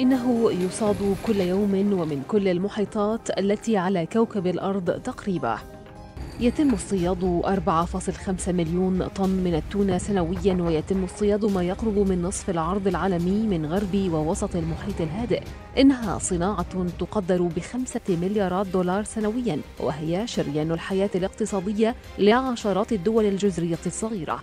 إنه يصاد كل يوم ومن كل المحيطات التي على كوكب الأرض تقريبا. يتم اصطياد 4.5 مليون طن من التونة سنويا ويتم اصطياد ما يقرب من نصف العرض العالمي من غرب ووسط المحيط الهادئ. إنها صناعة تقدر بخمسة مليارات دولار سنويا وهي شريان الحياة الاقتصادية لعشرات الدول الجزرية الصغيرة.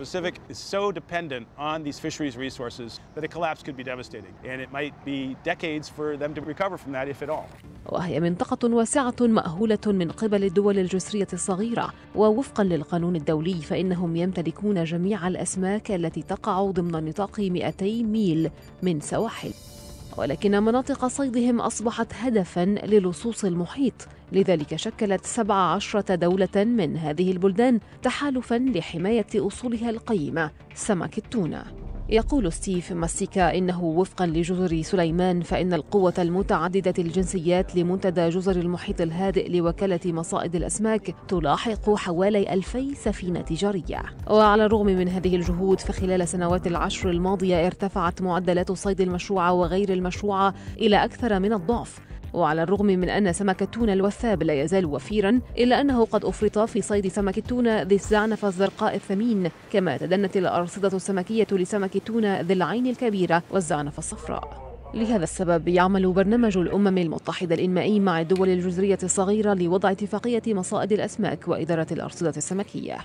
وهي منطقة واسعة مأهولة من قبل الدول الجزرية الصغيرة. ووفقا للقانون الدولي فإنهم يمتلكون جميع الأسماك التي تقع ضمن نطاق 200 ميل من سواحل. ولكن مناطق صيدهم أصبحت هدفا للصوص المحيط. لذلك شكلت 17 دولة من هذه البلدان تحالفا لحماية أصولها القيمة. سمك التونة يقول ستيف ماسيكا إنه وفقا لجزر سليمان فإن القوة المتعددة الجنسيات لمنتدى جزر المحيط الهادئ لوكالة مصائد الأسماك تلاحق حوالي ألفي سفينة تجارية وعلى الرغم من هذه الجهود فخلال سنوات العشر الماضية ارتفعت معدلات الصيد المشروعة وغير المشروعة إلى أكثر من الضعف. وعلى الرغم من أن سمك التونة الوثاب لا يزال وفيرا إلا أنه قد أفرط في صيد سمك التونة ذي الزعنفة الزرقاء الثمين كما تدنت الأرصدة السمكية لسمك التونة ذي العين الكبيرة والزعنفة الصفراء. لهذا السبب يعمل برنامج الأمم المتحدة الإنمائي مع الدول الجزرية الصغيرة لوضع اتفاقية مصائد الأسماك وإدارة الأرصدة السمكية.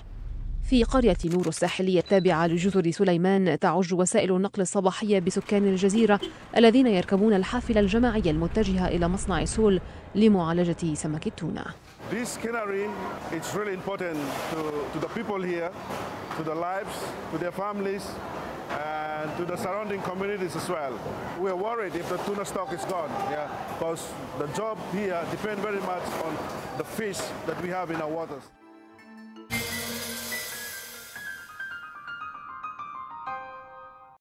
في قرية نور الساحلية التابعة لجزر سليمان تعج وسائل النقل الصباحية بسكان الجزيرة الذين يركبون الحافلة الجماعية المتجهة إلى مصنع سول لمعالجة سمك التونة This cannery is really important to, to the people here, to the lives, to their families, and to the surrounding communities as well. We are worried if the tuna stock is gone, yeah, because the job here depends very much on the fish that we have in our waters.